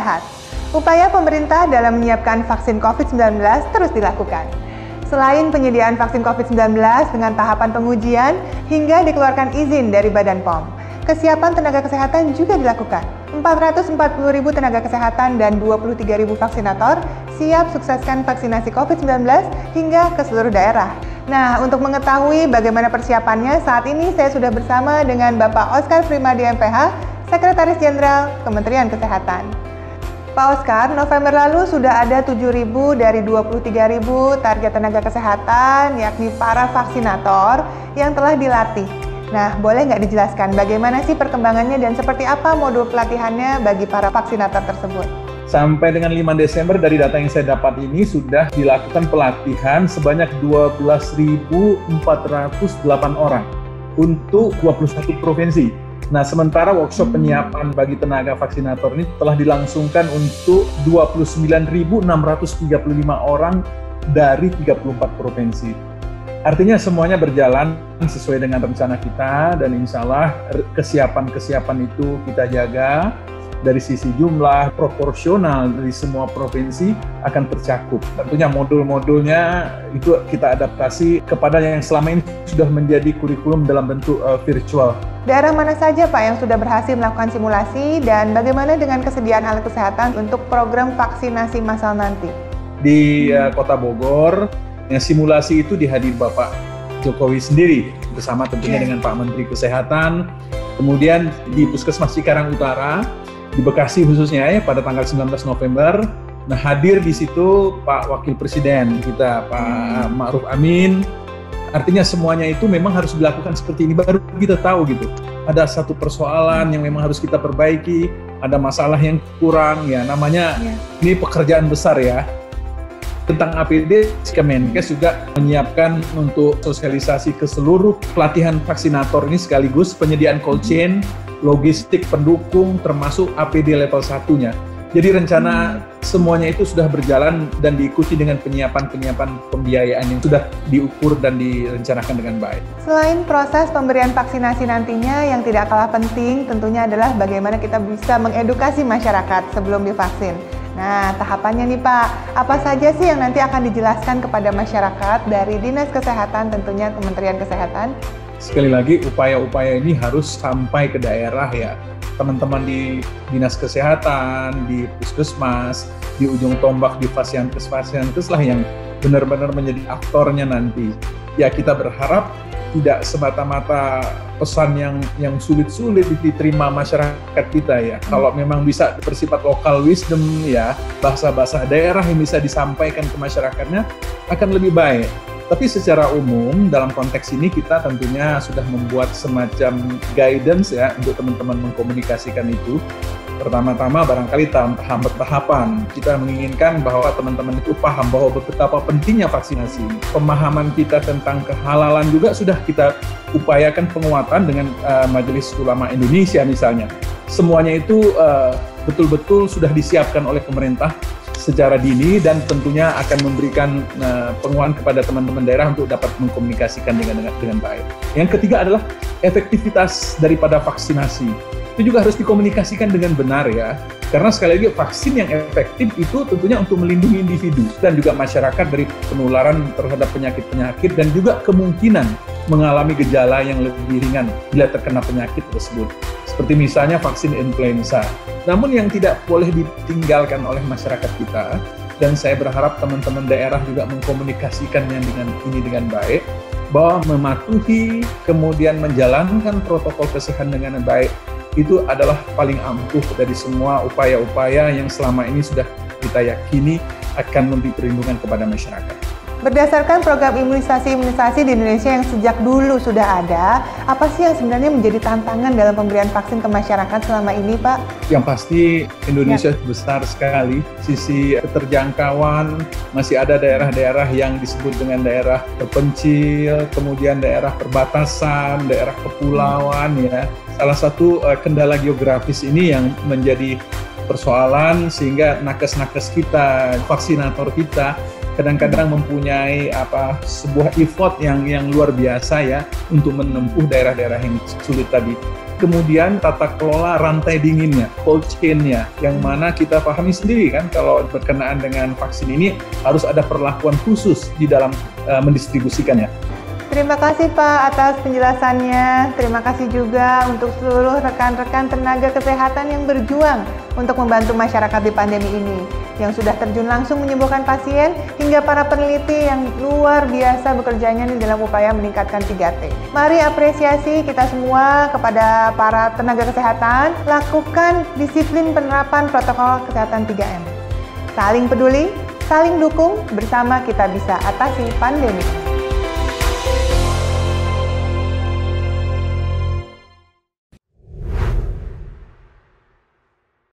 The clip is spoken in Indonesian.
sehat. Upaya pemerintah dalam menyiapkan vaksin COVID-19 terus dilakukan. Selain penyediaan vaksin COVID-19 dengan tahapan pengujian hingga dikeluarkan izin dari Badan POM, kesiapan tenaga kesehatan juga dilakukan. 440 ribu tenaga kesehatan dan 23 ribu vaksinator siap sukseskan vaksinasi COVID-19 hingga ke seluruh daerah. Nah, untuk mengetahui bagaimana persiapannya, saat ini saya sudah bersama dengan Bapak Oscar Primadi MPH, Sekretaris Jenderal Kementerian Kesehatan. Pak Oscar, November lalu sudah ada 7.000 dari 23.000 target tenaga kesehatan, yakni para vaksinator yang telah dilatih. Nah, boleh nggak dijelaskan bagaimana sih perkembangannya dan seperti apa modul pelatihannya bagi para vaksinator tersebut? Sampai dengan 5 Desember dari data yang saya dapat ini sudah dilakukan pelatihan sebanyak 12.408 orang untuk 21 provinsi Nah, sementara workshop penyiapan bagi tenaga vaksinator ini telah dilangsungkan untuk 29.635 orang dari 34 provinsi. Artinya semuanya berjalan sesuai dengan rencana kita dan insya Allah kesiapan-kesiapan itu kita jaga dari sisi jumlah proporsional dari semua provinsi akan tercakup. Tentunya modul-modulnya itu kita adaptasi kepada yang selama ini sudah menjadi kurikulum dalam bentuk uh, virtual. Daerah mana saja Pak yang sudah berhasil melakukan simulasi dan bagaimana dengan kesediaan alat kesehatan untuk program vaksinasi massal nanti? Di uh, Kota Bogor, yang simulasi itu dihadir Bapak Jokowi sendiri bersama tentunya yeah. dengan Pak Menteri Kesehatan. Kemudian di Puskesmas Cikarang Utara di Bekasi khususnya ya pada tanggal 19 November. Nah hadir di situ Pak Wakil Presiden kita Pak Ma'ruf Amin. Artinya semuanya itu memang harus dilakukan seperti ini baru kita tahu gitu. Ada satu persoalan yang memang harus kita perbaiki, ada masalah yang kurang ya namanya ya. ini pekerjaan besar ya tentang APD, Kemenkes juga menyiapkan untuk sosialisasi ke seluruh pelatihan vaksinator ini sekaligus penyediaan cold chain, logistik pendukung termasuk APD level satunya. Jadi rencana semuanya itu sudah berjalan dan diikuti dengan penyiapan-penyiapan pembiayaan yang sudah diukur dan direncanakan dengan baik. Selain proses pemberian vaksinasi nantinya yang tidak kalah penting tentunya adalah bagaimana kita bisa mengedukasi masyarakat sebelum divaksin. Nah, tahapannya nih Pak, apa saja sih yang nanti akan dijelaskan kepada masyarakat dari Dinas Kesehatan tentunya Kementerian Kesehatan? Sekali lagi, upaya-upaya ini harus sampai ke daerah ya. Teman-teman di Dinas Kesehatan, di Puskesmas, di ujung tombak di Fasiankes-Fasiankes lah yang benar-benar menjadi aktornya nanti. Ya kita berharap tidak semata-mata pesan yang yang sulit-sulit diterima masyarakat kita ya. Hmm. Kalau memang bisa bersifat lokal wisdom ya, bahasa-bahasa daerah yang bisa disampaikan ke masyarakatnya akan lebih baik. Tapi secara umum dalam konteks ini kita tentunya sudah membuat semacam guidance ya untuk teman-teman mengkomunikasikan itu Pertama-tama barangkali tahap tahapan kita menginginkan bahwa teman-teman itu paham bahwa betapa pentingnya vaksinasi. Pemahaman kita tentang kehalalan juga sudah kita upayakan penguatan dengan uh, Majelis Ulama Indonesia misalnya. Semuanya itu uh, betul-betul sudah disiapkan oleh pemerintah secara dini dan tentunya akan memberikan uh, penguatan kepada teman-teman daerah untuk dapat mengkomunikasikan dengan dengan, dengan baik. Yang ketiga adalah efektivitas daripada vaksinasi itu juga harus dikomunikasikan dengan benar ya. Karena sekali lagi vaksin yang efektif itu tentunya untuk melindungi individu dan juga masyarakat dari penularan terhadap penyakit-penyakit dan juga kemungkinan mengalami gejala yang lebih ringan bila terkena penyakit tersebut. Seperti misalnya vaksin influenza. Namun yang tidak boleh ditinggalkan oleh masyarakat kita dan saya berharap teman-teman daerah juga mengkomunikasikannya dengan ini dengan baik bahwa mematuhi kemudian menjalankan protokol kesehatan dengan baik itu adalah paling ampuh dari semua upaya-upaya yang selama ini sudah kita yakini akan memberi perlindungan kepada masyarakat. Berdasarkan program imunisasi-imunisasi di Indonesia yang sejak dulu sudah ada, apa sih yang sebenarnya menjadi tantangan dalam pemberian vaksin ke masyarakat selama ini, Pak? Yang pasti Indonesia ya. besar sekali, sisi keterjangkauan, masih ada daerah-daerah yang disebut dengan daerah terpencil, kemudian daerah perbatasan, daerah kepulauan ya. Salah satu uh, kendala geografis ini yang menjadi persoalan sehingga nakes-nakes kita, vaksinator kita kadang-kadang mempunyai apa sebuah effort yang yang luar biasa ya untuk menempuh daerah-daerah yang sulit tadi. Kemudian tata kelola rantai dinginnya, cold chain-nya, yang mana kita pahami sendiri kan kalau berkenaan dengan vaksin ini harus ada perlakuan khusus di dalam uh, mendistribusikannya. Terima kasih Pak atas penjelasannya. Terima kasih juga untuk seluruh rekan-rekan tenaga kesehatan yang berjuang untuk membantu masyarakat di pandemi ini, yang sudah terjun langsung menyembuhkan pasien, hingga para peneliti yang luar biasa bekerjanya dalam upaya meningkatkan 3T. Mari apresiasi kita semua kepada para tenaga kesehatan, lakukan disiplin penerapan protokol kesehatan 3M. Saling peduli, saling dukung, bersama kita bisa atasi pandemi.